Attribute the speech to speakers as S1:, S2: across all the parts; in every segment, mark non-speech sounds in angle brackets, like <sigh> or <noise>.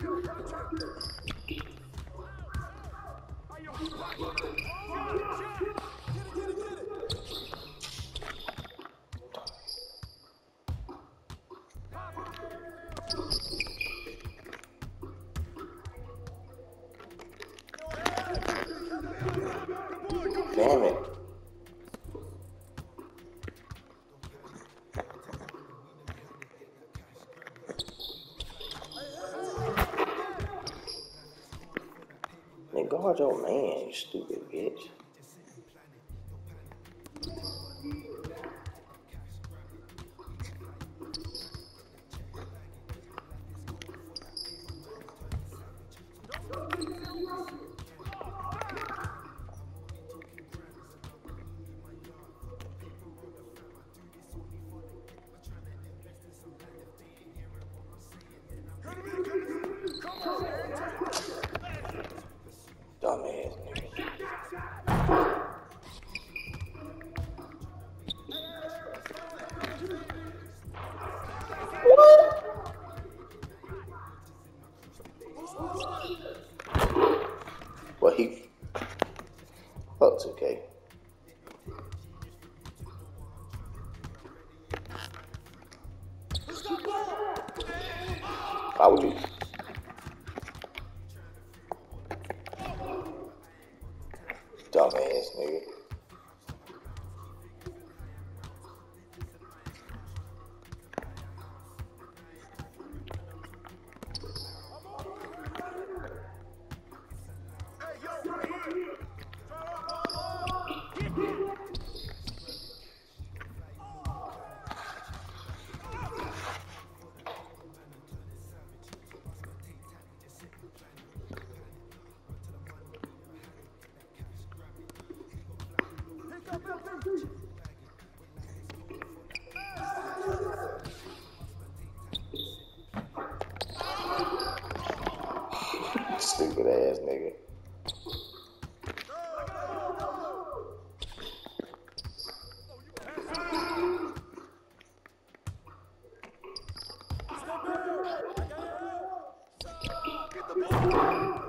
S1: Are you Guard your man, you stupid Oh!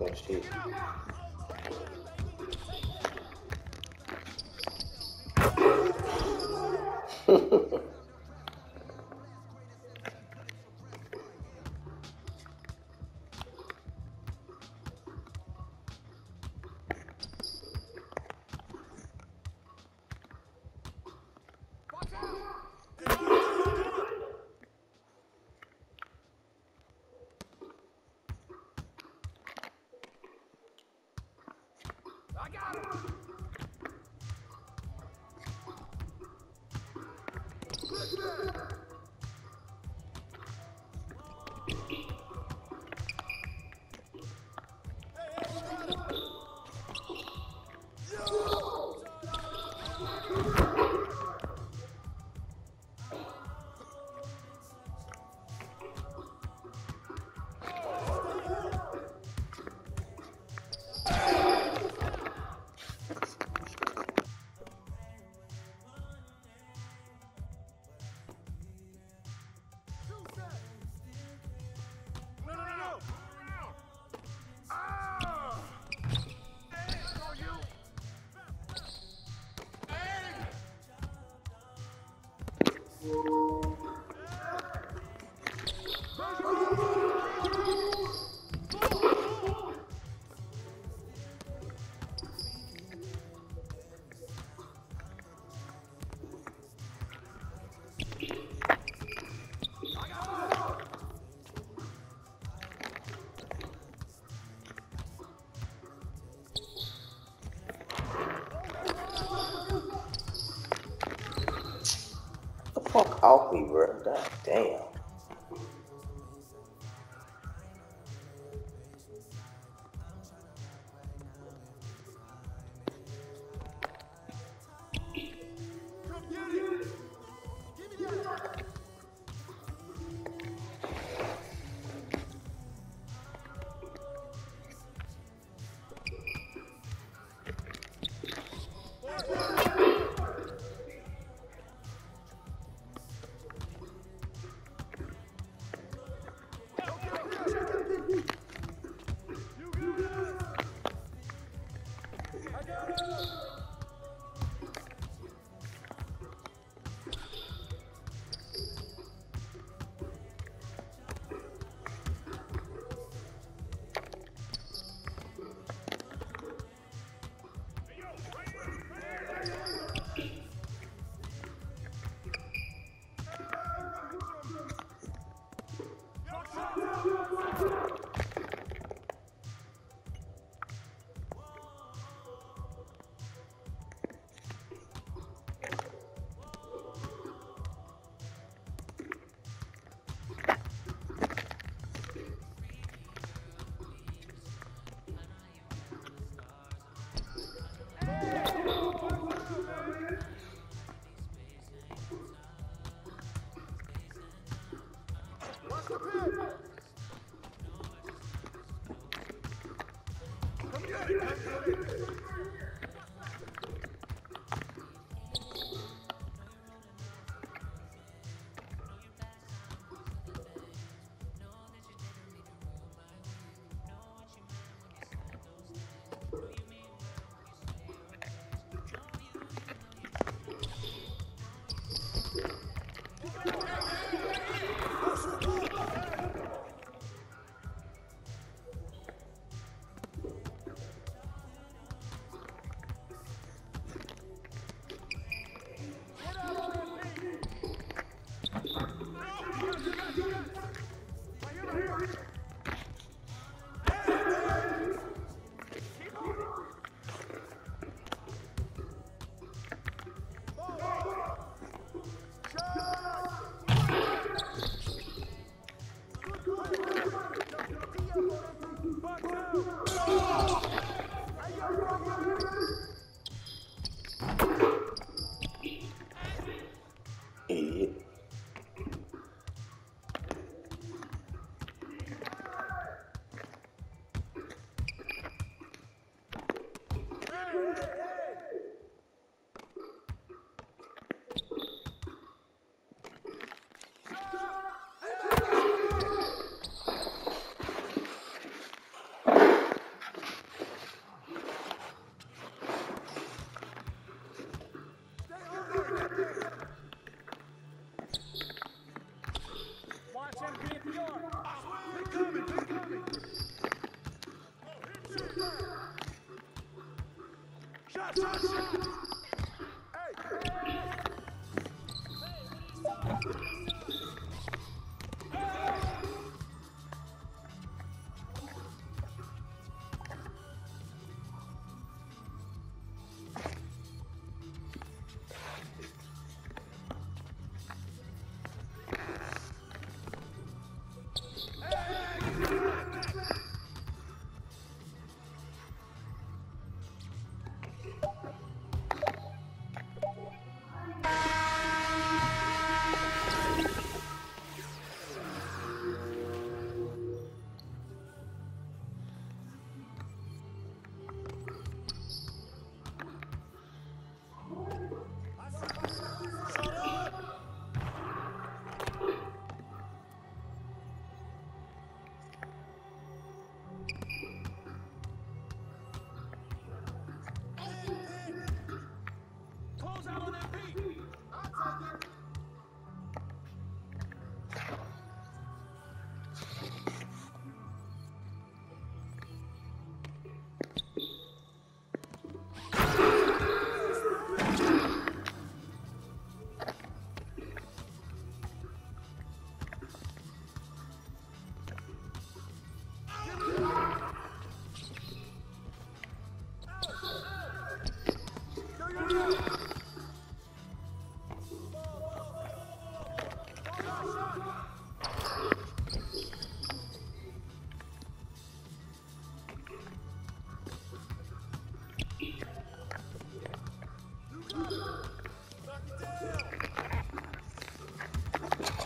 S1: Okay, shit. Off me, bro. God damn. Idiot.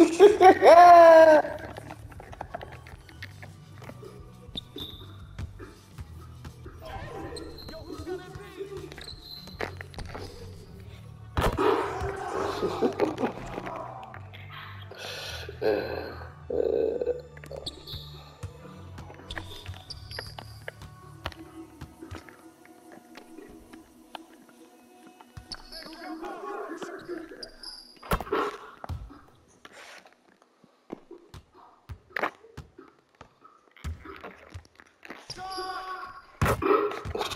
S1: Yeah! <laughs>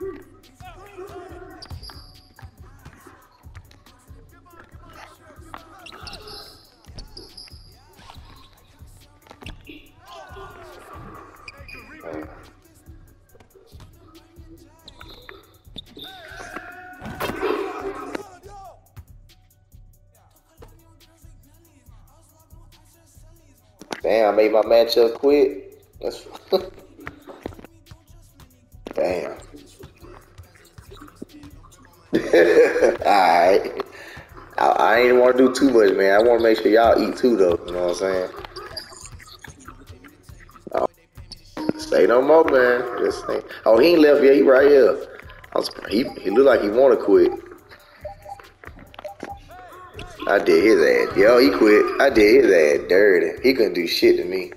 S1: Damn, I made my matchup quit. That's <laughs> do too much, man. I want to make sure y'all eat too, though. You know what I'm saying? Oh, say no more, man. This thing. Oh, he ain't left yet. He right here. I was, he he look like he want to quit. I did his ass. Yo, he quit. I did his ass dirty. He couldn't do shit to me.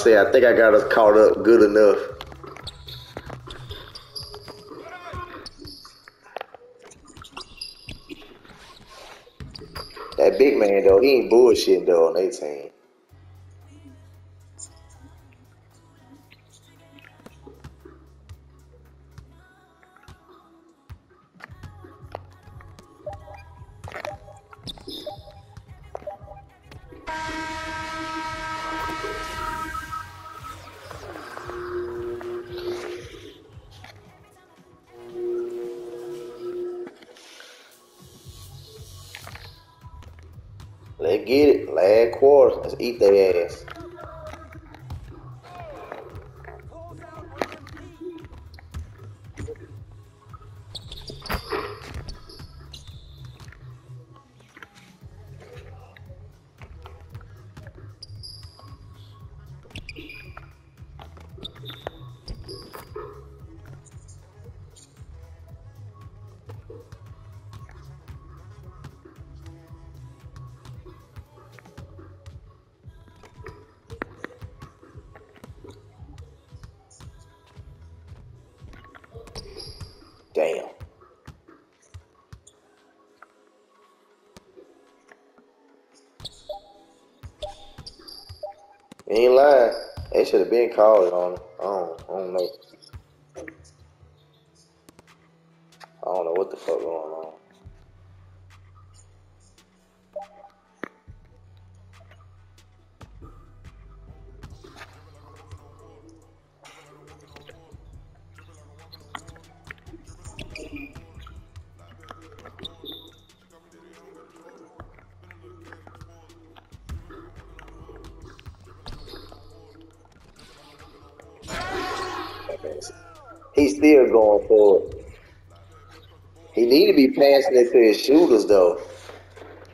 S1: Say, I think I got us caught up good enough. That big man though, he ain't bullshitting though on 18. Get it. Last quarter. Let's eat their ass. He ain't lying. They should have been called on him. I don't, I don't know. Need to be passing it to his shooters though.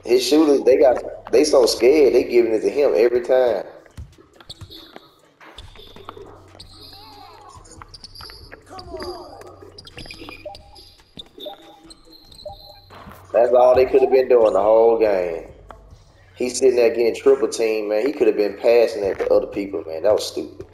S1: His shooters, they got they so scared they giving it to him every time. That's all they could have been doing the whole game. He's sitting there getting triple team, man. He could have been passing it to other people, man. That was stupid.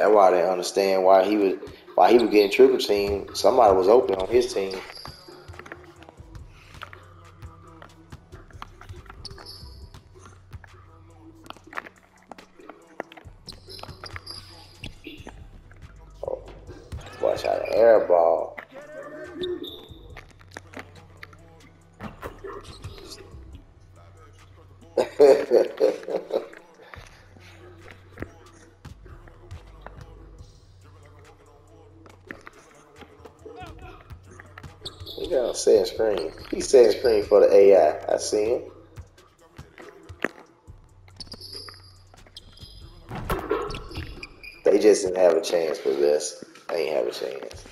S1: That's why I didn't understand why he was why he was getting triple team. Somebody was open on his team. He got setting screen. He's setting screen for the AI. I see him. They just didn't have a chance for this. They ain't have a chance.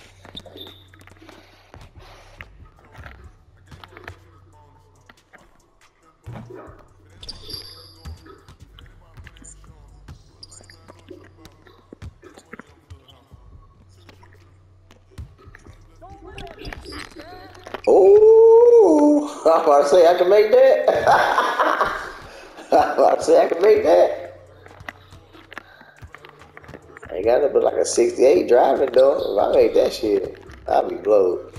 S1: Say I can make that. <laughs> I'm say I can make that. I ain't got it but like a 68 driving though. If I make that shit, I'll be blowed.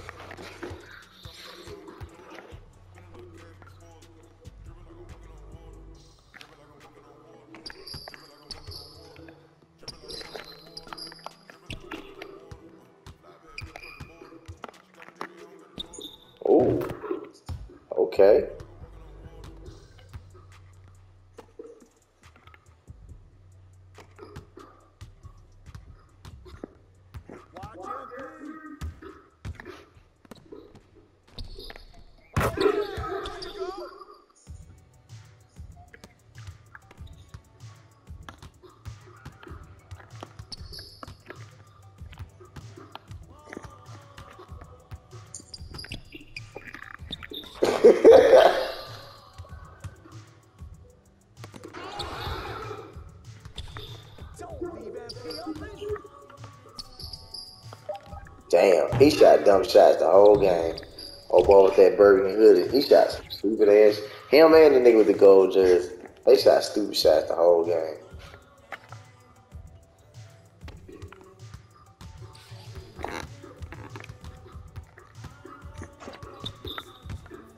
S1: Damn, he shot dumb shots the whole game. Oh boy with that burgundy hoodie. He shot some stupid ass. Him and the nigga with the gold jersey. They shot stupid shots the whole game.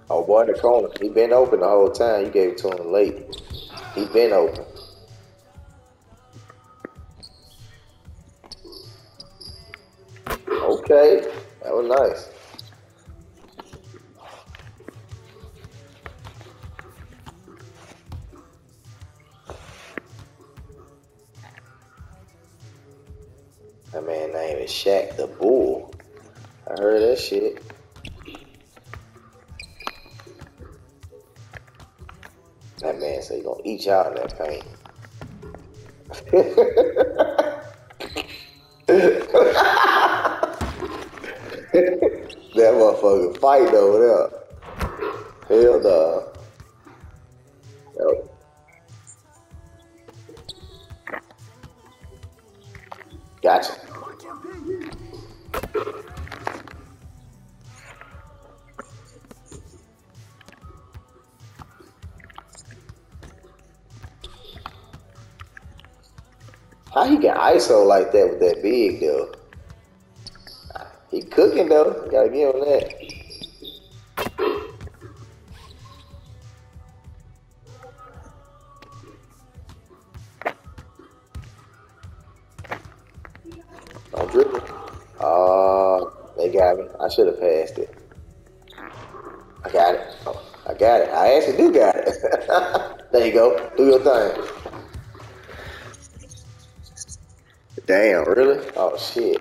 S1: Oh boy in the corner. He been open the whole time. You gave it to him late. He been open. Man name is Shaq the Bull. I heard that shit. That man said he gonna eat out in that paint. <laughs> that motherfucker fight over there. Hell no. ISO like that with that big though. He cooking though. Gotta give him that. I'm dripping. Oh, they got me. I should have passed it. I got it. Oh, I got it. I actually do got it. <laughs> there you go. Do your thing. Damn, really? Oh shit.